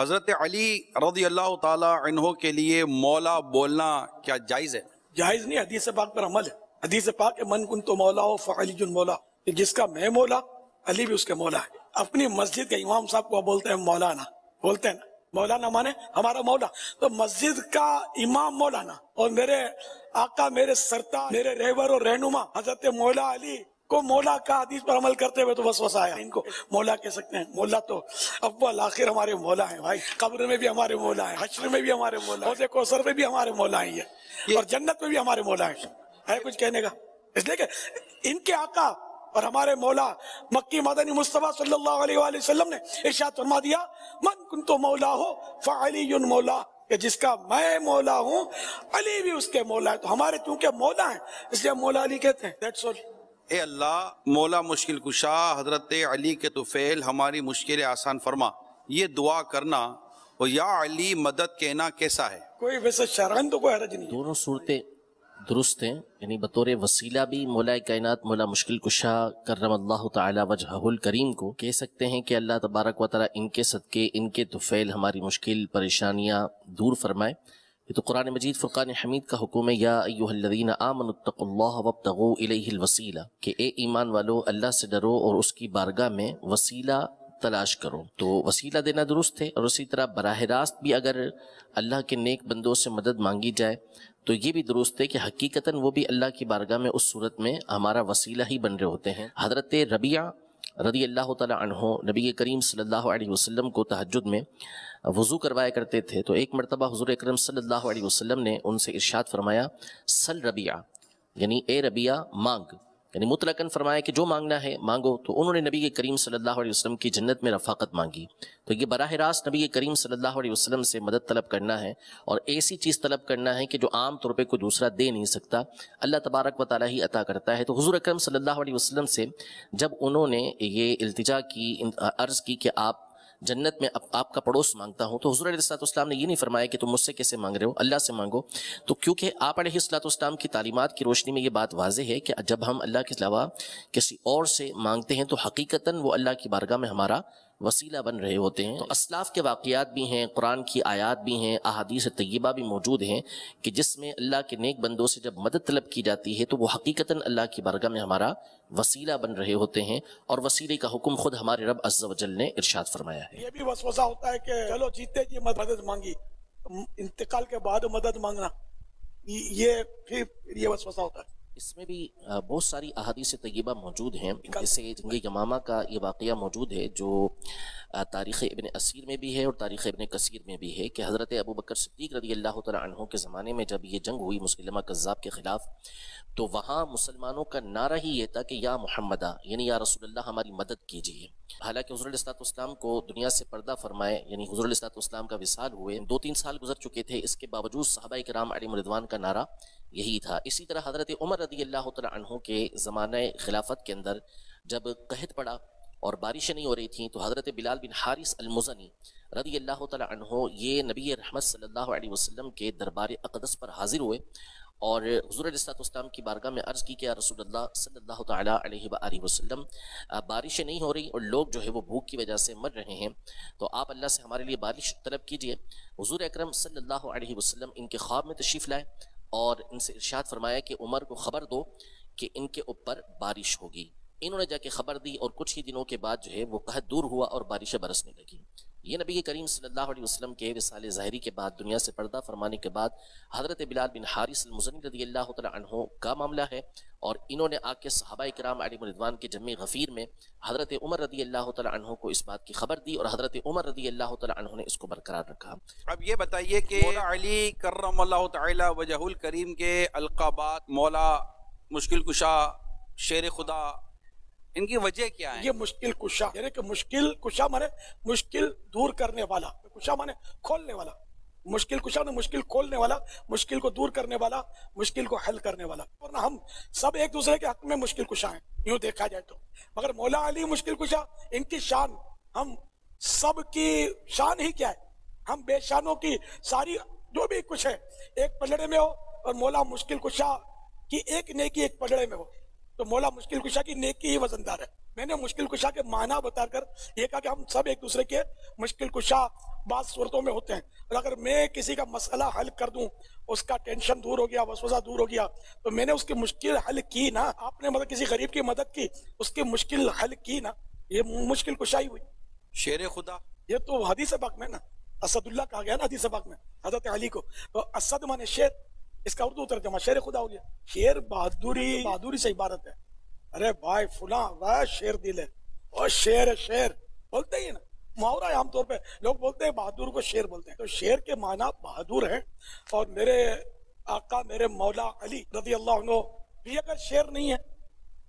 हज़रत अली रदी अल्लाह तहों के लिए मौला बोलना क्या जायज़ है? जायज़ नहीं, हदीस पाक पर अमल है। हदीस पाक है, मन कुन तो मौला हो फ़लीजुल मौला। जिसका मैं मौला, अली भी उसके मौला है। अपनी मस्जिद के इमाम साहब को बोलते हैं मौलाना। बोलते हैं मौलाना माने हमारा मौला। तो मस्जिद का इमाम मौलाना और मेरे आका, मेरे सरता मेरे रहबर और रहनुमा, हज़रत मौला अली को मौला का हदीस पर अमल करते हुए तो बस बस आया। इनको मौला कह सकते हैं। मौला तो अव्वल आखिर हमारे मौला हैं भाई। कब्र में भी हमारे मौला हैं हश्र में भी हमारे मौला हैं कौसर में भी हमारे मौला हैं ये। और जन्नत में भी हमारे मौला हैं। है कुछ कहने का? इसलिए कि इनके आका और हमारे मौला मक्की मदनी मुस्तफ़ा सल्लल्लाहु अलैहि वसल्लम ने इरशाद फरमा दिया मन कुन तो मौला हो फ़ाली मौला। कि जिसका मैं मौला हूँ अली भी उसके मौला है। तो हमारे चूँकि मौला है इसलिए मौला अली कहते हैं। दैट्स ऑल ए अल्लाह मौला मुश्किल कुशा हज़रत अली के तुफेल हमारी मुश्किल आसान फरमा। ये दुआ करना और या अली मदद कहना कैसा है? कोई वैसे शरण तो कोई हरज नहीं। दोनों सूरतें दुरुस्त हैं यानी बतौर वसीला भी मौला कायनात मौला मुश्किल कुशा करम अल्लाह ताला वजहुल करीम को कह सकते हैं कि अल्लाह तबारक व ताला इनके सदक़े इनके तुफैल हमारी मुश्किल परेशानियाँ दूर फरमाए। ये तो कुरान मजीद, फ़ुरक़ान हमीद का हुक्म है, या अयुहल्लज़ीन आमनुत्तक़ुल्लाह वब्तगू वसीला, कि ए ईमान वालो, अल्लाह से डरो और उसकी बारगाह में वसीला तलाश करो। तो वसीला देना दुरुस्त है, और उसी तरह बरह रास्त भी अगर अल्लाह के नेक बंदों से मदद मांगी जाए तो ये भी दुरुस्त है कि हकीकता वो भी अल्लाह की बारगाह में, उस सूरत में हमारा वसीला ही बन रहे होते हैं। हज़रत रबिया रदी अल्लाह तहो नबी करीम सल्लल्लाहु अलैहि को तहजद में वज़ू करवाया करते थे तो एक मरतबा हजूर करम अलैहि वसल्लम ने उनसे इरशाद फरमाया, सल रबिया, यानी, ए रबिया, मांग। यानी मुतलकन फरमाया कि जो मांगना है, मांगो। तो उन्होंने नबी के करीम सल्लल्लाहु अलैहि वसल्लम की जन्नत में रफ़ाकत मांगी। तो ये बराह रास्त नबी के करीम सल्लल्लाहु अलैहि वसल्लम से मदद तलब करना है और ऐसी चीज़ तलब करना है कि जो आम तौर पे कोई दूसरा दे नहीं सकता। अल्लाह तबारक व ताली ही अता करता है। तो हुजूर अकरम सल्लल्लाहु अलैहि वसल्लम से जब उन्होंने ये इल्तिजा की अर्ज़ की कि आप जन्नत में अब आपका पड़ोस माँगता हूँ। तो हजूर इस्लाम ने ये नहीं फरमाया कि तुम मुझसे कैसे मांग रहे हो? अल्लाह से मांगो। तो क्योंकि आप इस्लाम की तालीमत की रोशनी में ये बात वाजह है कि जब हम अल्लाह के अलावा किसी और से मांगते हैं तो हकीकता वो अल्लाह की बारगाह में हमारा वसीला बन रहे होते हैं। तो असलाफ के वाक़ात भी हैं, कुरान की आयात भी हैं, अहादीस तय्यबा भी मौजूद हैं कि जिसमें अल्लाह के नेक बंदों से जब मदद तलब की जाती है तो वो हकीकता अल्लाह की बारगाह में हमारा वसीला बन रहे होते हैं और वसीले का हुक्म खुद हमारे रब अज्जल ने इरशाद फरमाया है। ये भी वसवसा होता है कि चलो जीते जी, मदद मांगी। इंतकाल के बाद मदद मांगना। ये फिर ये वसवसा होता है। इसमें भी बहुत सारी अहादीस तय्यबा मौजूद हैं। जैसे जंग यमामा का ये वाक़ मौजूद है जो तारीख़ इबन असीर में भी है और तारीख़ इबन कसीर में भी है कि हज़रत अबू बकर सिद्दीक रदी अल्लाह तहों के ज़माने में जब ये जंग हुई मुसलमा कज़ाब के ख़िलाफ़ तो वहाँ मुसलमानों का नारा ही ये था कि या मोहम्मदा यानी या रसूलुल्लाह हमारी मदद कीजिए। हालाँकि हजरतम को दुनिया से पर्दा फरमाए यानी हजरतम का विसाल हुए दो तीन साल गुजर चुके थे इसके बावजूद साहबा कराम रिदवान का नारा यही था। इसी तरह हज़रत उमर रदी अल्लाह तहों के ज़माने खिलाफत के अंदर जब कहत पड़ा और बारिशें नहीं हो रही थी तो हज़रत बिलाल बिन हारिस अलमुजनी रदी अल्लाह तहो ये नबी रहमत अलैहि वसल्लम के दरबार अकदस पर हाजिर हुए और हजूर की बारगाह में अर्ज़ की कि रसूलुल्लाह सल्लल्लाहु अलैहि बारिशें नहीं हो रही और लोग जो है वो भूख की वजह से मर रहे हैं तो आप अल्लाह से हमारे लिए बारिश तलब कीजिए। हजूर अक्रम सल्लल्लाहु अलैहि वसल्लम इनके ख्वाब में तशरीफ़ लाए और इनसे इर्शाद फरमाया कि उमर को ख़बर दो कि इनके ऊपर बारिश होगी। इन्होंने जाके खबर दी और कुछ ही दिनों के बाद जो है वो कह दूर हुआ और बारिशें बरसने लगी। ये नबी करीम सल्लल्लाहु अलैहि वसल्लम के विसाल ज़ाहरी के बाद दुनिया से पर्दा फरमाने के बाद हज़रत बिलाल बिन हारिस मुजनी रदी अल्लाह तहों का मामला है और इन्होंने आके सहाबा कराम रिदवान के जमी गफ़ीर में हज़रत उमर रदी अल्लाह तहों को इस बात की खबर दी और हज़रत उमर रदी अल्लाह तहों ने इसको बरकरार रखा। अब ये बताइए कि अली करम वजहुल करीम के अलकाबात मौला मुश्किल कुशा शेर खुदा इनकी वजह क्या है? ये मुश्किल कुशा, यानी कि मुश्किल कुशा माने मुश्किल दूर करने वाला, कुशा माने खोलने वाला। मुश्किल कुशा ने मुश्किल खोलने वाला, मुश्किल को दूर करने वाला, मुश्किल को हल करने वाला। वरना हम सब एक दूसरे के हक में मुश्किल कुशा हैं, यूँ देखा जाए तो। मगर मौला अली मुश्किल कुशा, इनकी शान, हम सब की शान ही क्या है? हम बेशानों की सारी जो भी कुछ है, एक पलड़े में हो, और मौला मुश्किल कुशा की एक नेकी एक पलड़े में हो। तो मौला मुश्किल कुशा की नेकी ही वजनदार है। मैंने मुश्किल कुशा के माना बताकर ये कहा कि हम सब एक दूसरे के मुश्किल कुशा बात सूरतों में होते हैं। और अगर मैं किसी का मसला हल कर दूँ उसका टेंशन दूर हो गया वसवसा दूर हो गया तो मैंने उसकी मुश्किल हल की ना। आपने मतलब किसी गरीब की मदद की उसकी मुश्किल हल की ना। ये मुश्किल कुशाई हुई। शेर खुदा। ये तो हदीस पाक में ना असदुल्ला कहा गया ना हदीस पाक में हज़रत अली को। तो असद माने शेर। इसका उर्दू तर्जमा शेर खुदा हो गया शेर बहादुरी। बहादुरी से इबारत है। अरे भाई, फुला, वाह शेर दिल है। और शेर शेर। बोलते ही ना। मुहावरा है आमतौर पे। लोग बोलते हैं बहादुर को शेर बोलते हैं। तो शेर के माना बहादुर है। और मेरे आका, मेरे मौला अली रज़ी अल्लाह भी अगर शेर नहीं है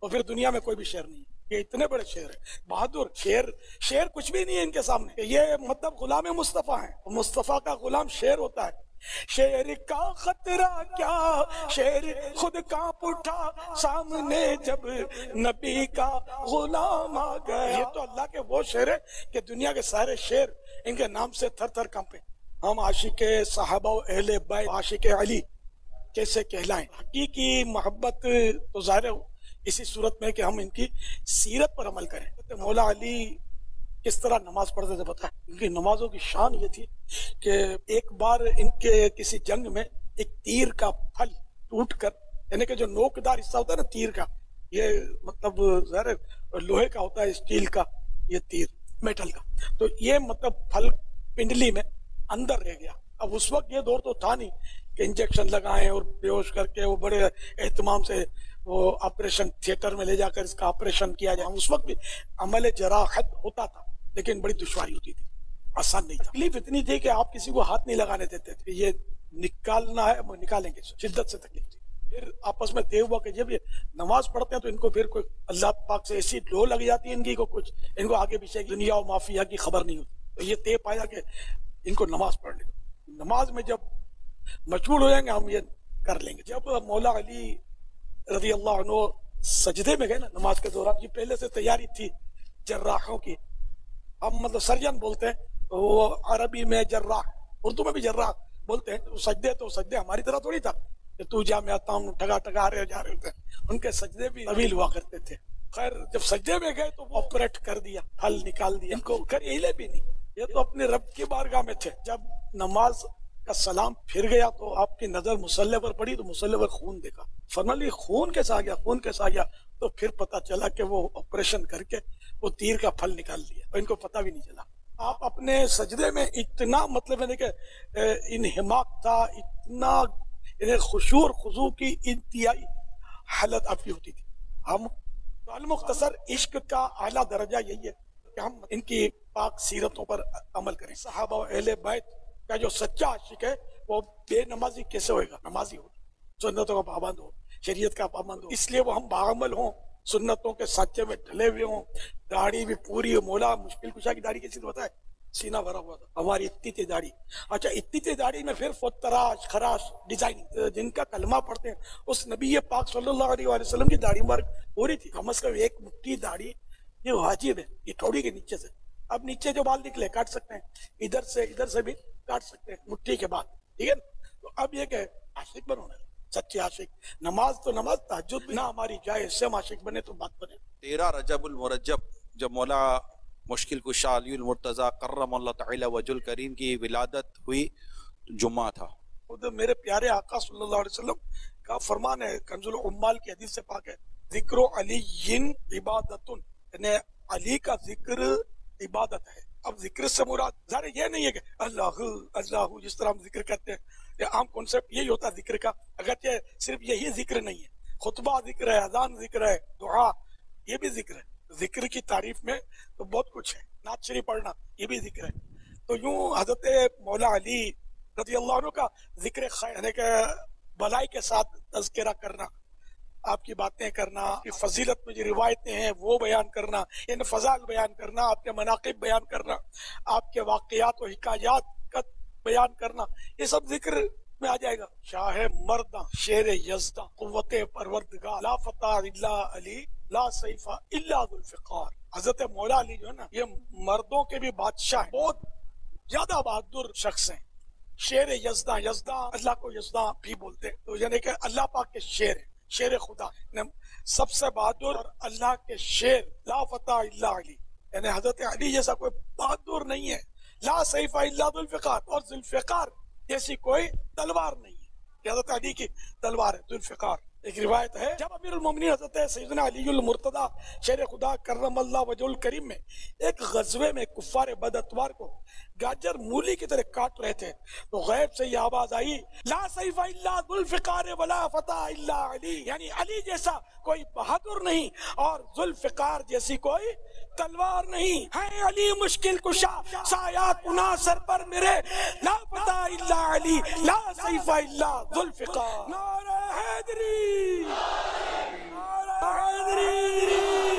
तो फिर दुनिया में कोई भी शेर नहीं है। ये इतने बड़े शेर है। बहादुर, शेर शेर कुछ भी नहीं है इनके सामने। ये मतलब गुलाम मुस्तफ़ा है। मुस्तफ़ा का गुलाम शेर होता है। शेर का खतरा क्या? शेर खुद काँप उठा सामने जब नबी का गुलाम आ गया। ये तो अल्लाह के वो शेर है कि दुनिया के सारे शेर इनके नाम से थर थर कंपे। हम आशिक साहबा अहले बै आशिक अली कैसे कहलाएँ? हकीकी मोहब्बत तो ज़ाहिर इसी सूरत में कि हम इनकी सीरत पर अमल करें। तो मौला अली किस तरह नमाज़ पढ़ते थे बताए इनकी नमाजों की शान ये थी कि एक बार इनके किसी जंग में एक तीर का फल टूट कर यानी कि जो नोकदार हिस्सा होता है ना, तीर का, ये मतलब जहर लोहे का होता है, स्टील का, ये तीर, मेटल का। तो ये मतलब फल पिंडली में अंदर रह गया। अब उस वक्त ये दौर तो था नहीं कि इंजेक्शन लगाए और बेहोश करके वो बड़े एहतमाम से वो ऑपरेशन थिएटर में ले जाकर इसका ऑपरेशन किया जाए। उस वक्त भी अमल जराहत होता था। लेकिन बड़ी दुश्वारी होती थी। आसान नहीं था। तकलीफ़ इतनी थी कि आप किसी को हाथ नहीं लगाने देते थे। ये निकालना है निकालेंगे। शिद्दत से तकलीफ़ थी। फिर आपस में तय हुआ कि जब ये नमाज़ पढ़ते हैं तो इनको फिर कोई अल्लाह पाक से ऐसी लो लग जाती है इनकी को कुछ। इनको आगे पीछे दुनिया और माफिया की खबर नहीं होती। तो ये तय पाया कि इनको नमाज़ पढ़ने नमाज़ में जब मशहूर हो जाएँगे, हम ये कर लेंगे। जब मौला अली रज़ी अल्लाह सजदे में गए ना नमाज़ के दौरान, ये पहले से तैयारी थी जर्राहों की। हम मतलब सर्जन बोलते हैं वो अरबी में जर्रा, उर्दू में भी जर्रा। बोलते हैं तो सजदे तो सजदे, हमारी तरह थोड़ी था। कि तू जा, मैं आता हूँ ठगा ठगा रहे जा रहे होते उनके सजदे भी तवील हुआ करते थे। खैर, जब सजदे में गए तो ऑपरेट कर दिया, फल निकाल दिया। इनको खैर हिले भी नहीं। ये तो अपने रब की बारगाह में थे। जब नमाज़ का सलाम फिर गया तो आपकी नज़र मुसल्ले पर पड़ी तो मुसल्ले पर खून देखा। फर्नली खून कैसा आ गया, खून कैसा आ गया? तो फिर पता चला कि वो ऑपरेशन करके वो तीर का फल निकाल लिया और इनको पता भी नहीं चला। आप अपने सजदे में इतना मतलब है कि इन हिमाक था, इतना, इन्हें खुशू और खुजू की इंतहाई हालत आपकी होती थी। हम मुख्तसर इश्क का आला दर्जा यही है कि हम इनकी पाक सीरतों पर अमल करें। साहबा अहले बैत का जो सच्चा आशिक है, वो बेनमाजी कैसे होएगा? नमाजी हो सुन्नतों का पाबंद हो, शरीयत का पाबंद हो। इसलिए वो हम बामल हों। सुन्नतों के साचे में ढले हुए हों। दाढ़ी भी पूरी मोला, मुश्किल कुशा की दाढ़ी कैसी है सीना भरा हुआ था। हमारी इतनी थी दाढ़ी। अच्छा इतनी थी दाढ़ी में फिर तराश खराश, डिज़ाइन जिनका कलमा पढ़ते हैं, उस नबी पाक वसल्लम की दाढ़ी मार्ग पूरी थी। कम अज कम एक मुट्ठी दाढ़ी, ये वाजिब है, ये थोड़ी के नीचे से। अब नीचे जो बाल निकले, काट सकते हैं। इधर से इधर से भी काट सकते हैं, मुट्ठी के बाद। ठीक है तो अब ये क्या आशिक बनोना है सच्चे आशिक नमाज़ तो नमाज़ तहजुद ना हमारी जाए इससे हम आशिक बने तो बात बने। तेरह रजबुल मुरजब जब मौला मुश्किल कुशा अलीमरतज़ा करम वजुल करीम की विलादत हुई जुम्मा था। खुद मेरे प्यारे आका सल्लल्लाहु अलैहि वसल्लम का फरमान है कंजुल उम्माल की हदीस से पाक है ज़िक्र अली इबादतुन। यानी अली का ज़िक्र इबादत है। अब ज़िक्र से मुराद जारे ये नहीं है कि अल्लाह अल्लाह जिस तरह हम ज़िक्र करते हैं, ये आम कॉन्सेप्ट यही होता है ज़िक्र का। अगर सिर्फ़ यही ज़िक्र नहीं है, खुतबा ज़िक्र है, अजान ज़िक्र है, दुआ, ये भी ज़िक्र है। ज़िक्र की तारीफ़ में तो बहुत कुछ है, नाच शरीफ पढ़ना, ये भी ज़िक्र है। तो यूँ हज़रत मौला अली रज़ी अल्लाह का ज़िक्र कि भलाई के साथ तस्करा करना। आपकी बातें करना, आपकी फजीलत में जो रिवायतें हैं, वो बयान करना इन फजाल बयान करना, आपके मनाकिब बयान करना, आपके वाकयात और हिकायात का बयान करना, ये सब ज़िक्र में आ जाएगा। शाह मर्दा, शेर यजदा कुत परवरदगा ला अली, ला सईफा इल्लाफार हज़रत मौला अली जो है ना, ये मर्दों के भी बादशाह है, बहुत ज़्यादा बहादुर शख्स हैं। शेर यजदा यजदा, अल्लाह को यजदा भी बोलते हैं। तो यानी कि अल्लाह पाक के शेर है। शेर खुदा। सबसे बहादुर और अल्लाह के शेर, ला फता अली। यानी हज़रत अली जैसा कोई बहादुर नहीं है। ला सैफा अल्लाफार और जुल्फिकार जैसी कोई तलवार नहीं है। हज़रत अली की तलवार है, जुल्फिकार। एक रिवायत है, जब अमीर उमिन हज़रत सैदना अली मुर्तदा शेर खुदा करम अल्लाह वजुल करीम में एक गजबे में कुफार बदतवार को गाजर मूली की तरह काट रहे थे तो गैब से यह आवाज़ आई, ला जुल्फिकार वला फता इल्ला अली, यानी अली जैसा कोई बहादुर नहीं और जुल्फिकार जैसी कोई तलवार नहीं। है अली, मुश्किल कुशा। साया उना सर पर मेरे। ला पता इल्ला अली, ला सैफा इल्ला जुल्फिकार। नारा हैदरी। नारा हैदरी।